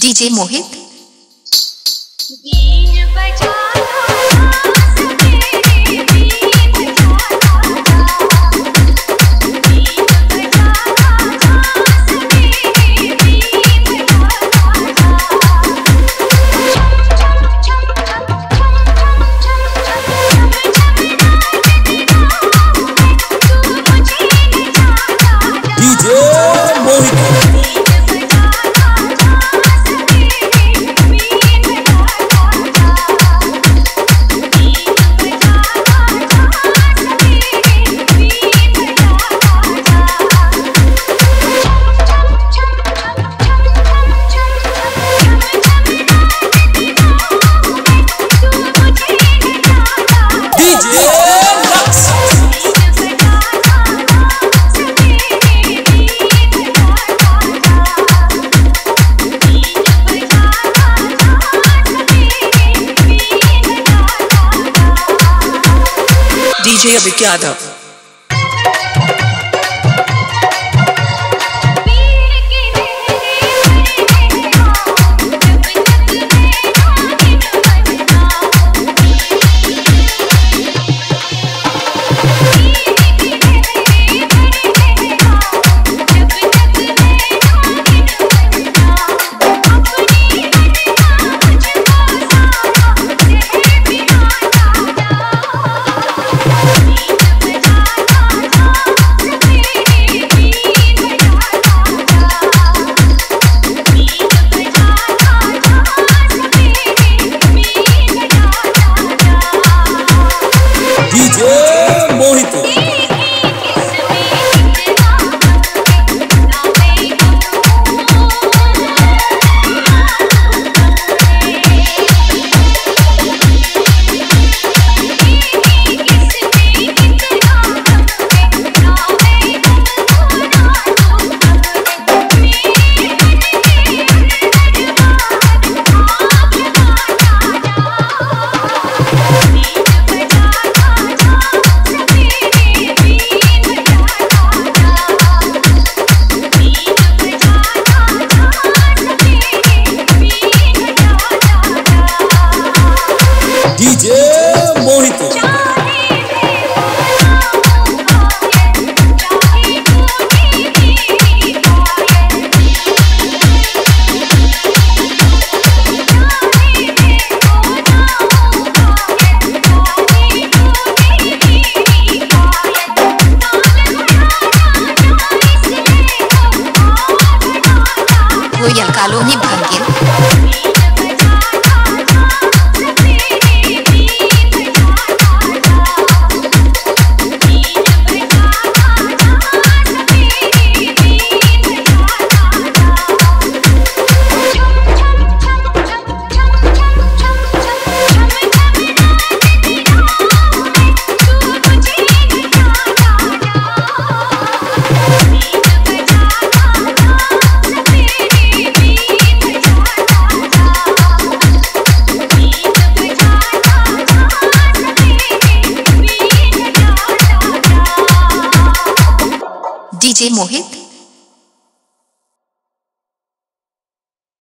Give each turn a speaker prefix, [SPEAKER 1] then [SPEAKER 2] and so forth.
[SPEAKER 1] DJ मोहित।
[SPEAKER 2] DJ
[SPEAKER 3] अभी क्या
[SPEAKER 1] DJ Mohit
[SPEAKER 2] Royal Colony Bangil Mohit.